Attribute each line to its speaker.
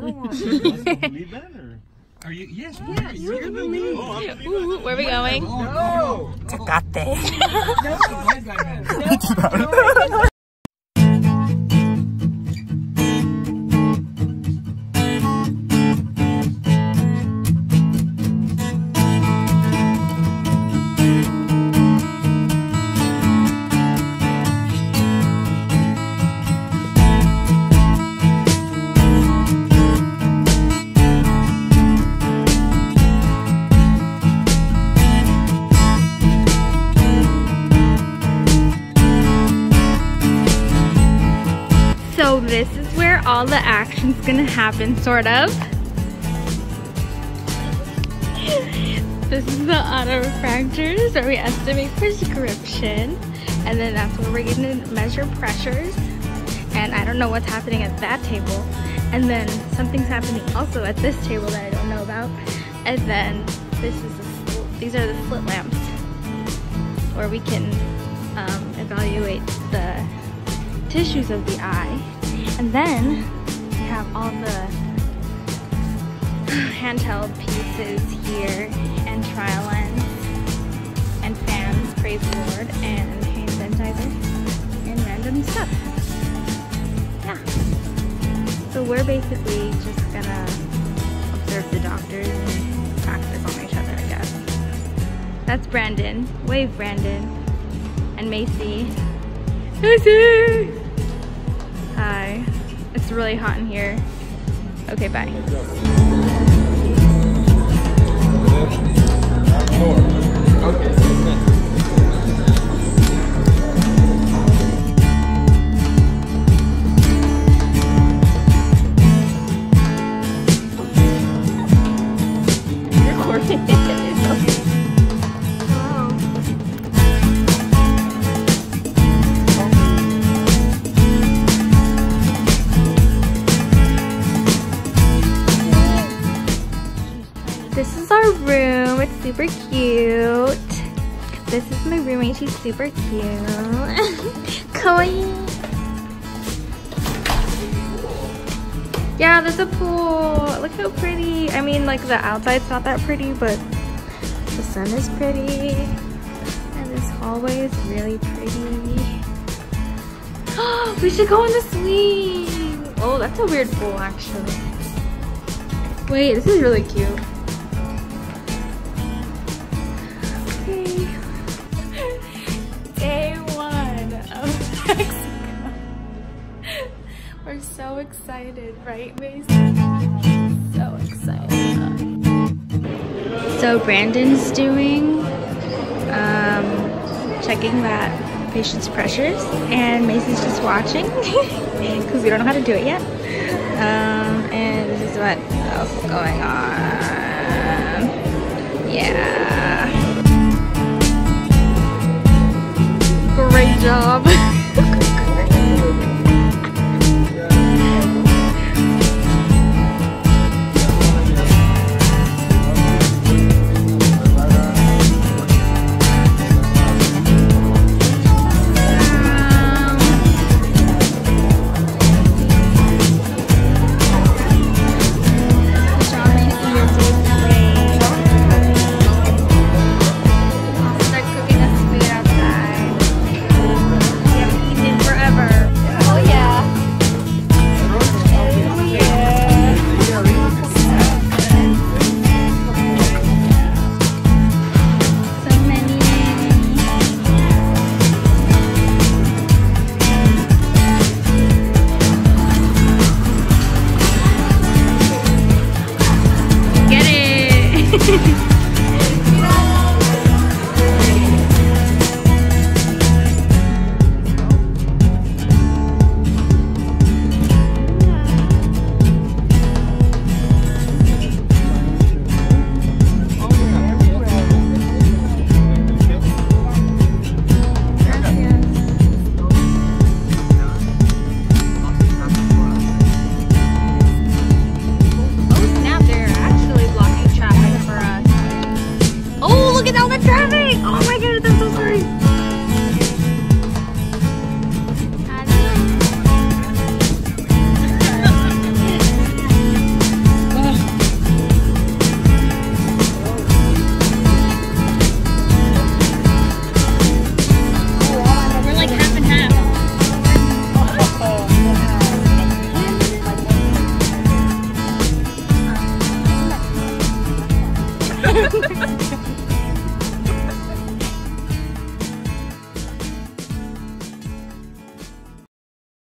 Speaker 1: I don't want to
Speaker 2: believe that, or?
Speaker 3: Are you? Yes.
Speaker 1: Yes, you're the lead.
Speaker 2: Oh, I'm
Speaker 4: Ooh, where are we going?
Speaker 3: No.
Speaker 1: Tecate.
Speaker 4: So all the action's gonna happen, sort of. This is the autorefractors where we estimate prescription. And then that's where we're gonna measure pressures. And I don't know what's happening at that table. And then something's happening also at this table that I don't know about. And then this is the these are the slit lamps where we can um, evaluate the tissues of the eye. And then we have all the handheld pieces here and trial lens and fans, praise the Lord, and hand sanitizer and random stuff. Yeah. So we're basically just gonna observe the doctors and practice on each other, I guess. That's Brandon. Wave Brandon. And Macy. Macy! It's really hot in here. Okay, bye. Room. It's super cute. This is my roommate. She's super cute. Kawaii. Yeah, there's a pool. Look how pretty. I mean, like the outside's not that pretty, but the sun is pretty. And this hallway is really pretty. we should go in the swing. Oh, that's a weird pool, actually. Wait, this is really cute. Excited, right, Mason? So excited. So Brandon's doing, um, checking that patient's pressures, and Mason's just watching because we don't know how to do it yet. Um, and this is what else is going on. Yeah. Great job. 감사합니다.